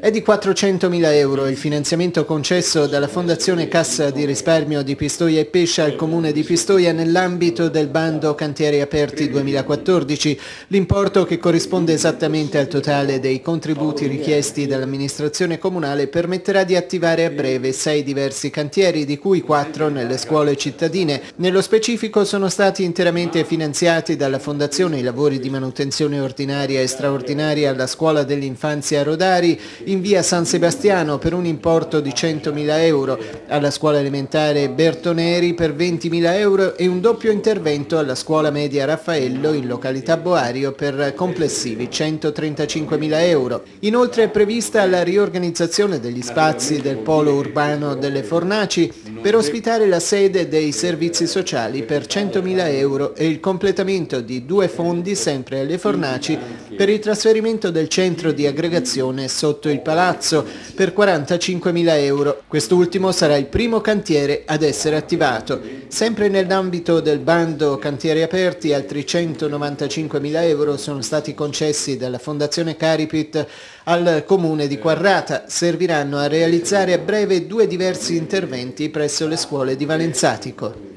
È di 400.000 euro il finanziamento concesso dalla Fondazione Cassa di Risparmio di Pistoia e Pescia al Comune di Pistoia nell'ambito del bando Cantieri Aperti 2014, l'importo che corrisponde esattamente al totale dei contributi richiesti dall'amministrazione comunale permetterà di attivare a breve sei diversi cantieri, di cui quattro nelle scuole cittadine. Nello specifico sono stati interamente finanziati dalla Fondazione i lavori di manutenzione ordinaria e straordinaria alla scuola dell'infanzia Rodari, in via San Sebastiano per un importo di 100.000 euro, alla scuola elementare Bertoneri per 20.000 euro e un doppio intervento alla scuola media Raffaello in località Boario per complessivi 135.000 euro. Inoltre è prevista la riorganizzazione degli spazi del polo urbano delle Fornaci per ospitare la sede dei servizi sociali per 100.000 euro e il completamento di due fondi sempre alle Fornaci per il trasferimento del centro di aggregazione sotto il palazzo per 45.000 euro. Quest'ultimo sarà il primo cantiere ad essere attivato. Sempre nell'ambito del bando Cantieri Aperti altri 195.000 euro sono stati concessi dalla Fondazione Caripit al comune di Quarrata. Serviranno a realizzare a breve due diversi interventi presso le scuole di Valenzatico.